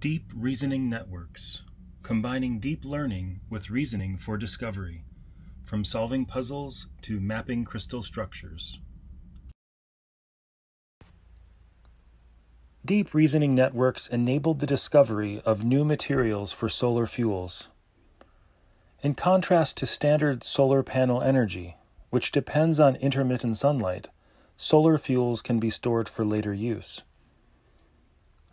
Deep Reasoning Networks Combining Deep Learning with Reasoning for Discovery From Solving Puzzles to Mapping Crystal Structures. Deep reasoning networks enabled the discovery of new materials for solar fuels. In contrast to standard solar panel energy, which depends on intermittent sunlight, solar fuels can be stored for later use.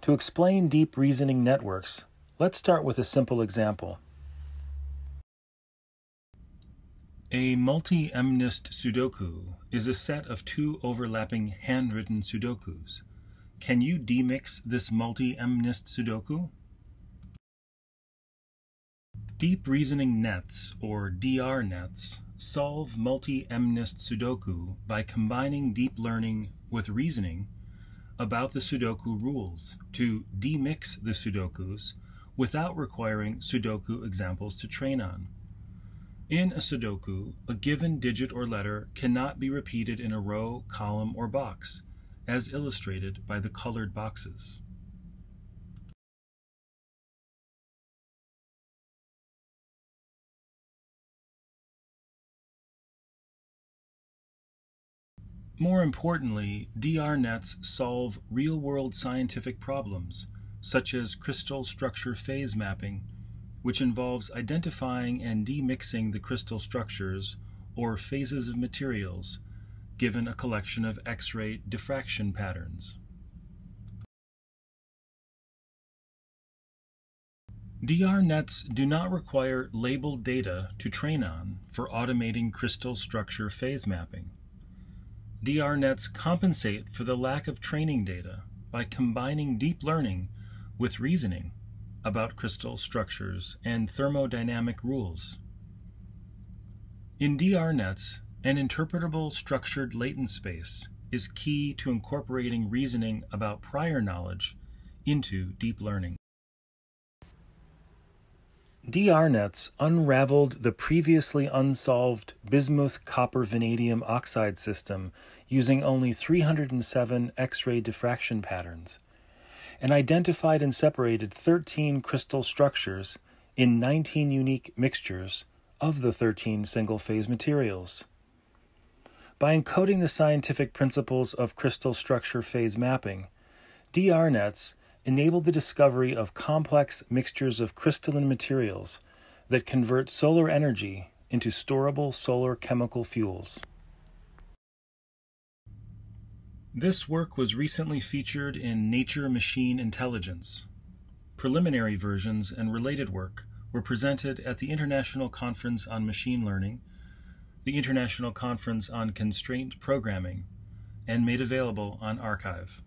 To explain deep reasoning networks, let's start with a simple example. A multi-MNIST Sudoku is a set of two overlapping handwritten Sudokus. Can you demix this multi-MNIST Sudoku? Deep reasoning nets, or DR nets, solve multi-MNIST Sudoku by combining deep learning with reasoning about the Sudoku rules to demix the Sudokus without requiring Sudoku examples to train on. In a Sudoku, a given digit or letter cannot be repeated in a row, column, or box, as illustrated by the colored boxes. More importantly, DR nets solve real-world scientific problems, such as crystal structure phase mapping, which involves identifying and demixing the crystal structures or phases of materials given a collection of X-ray diffraction patterns. DR nets do not require labeled data to train on for automating crystal structure phase mapping. DR nets compensate for the lack of training data by combining deep learning with reasoning about crystal structures and thermodynamic rules. In DR nets, an interpretable structured latent space is key to incorporating reasoning about prior knowledge into deep learning. DRNets unraveled the previously unsolved bismuth copper vanadium oxide system using only 307 X ray diffraction patterns, and identified and separated 13 crystal structures in 19 unique mixtures of the 13 single phase materials. By encoding the scientific principles of crystal structure phase mapping, DRNets enable the discovery of complex mixtures of crystalline materials that convert solar energy into storable solar chemical fuels. This work was recently featured in Nature Machine Intelligence. Preliminary versions and related work were presented at the International Conference on Machine Learning, the International Conference on Constraint Programming, and made available on arXiv.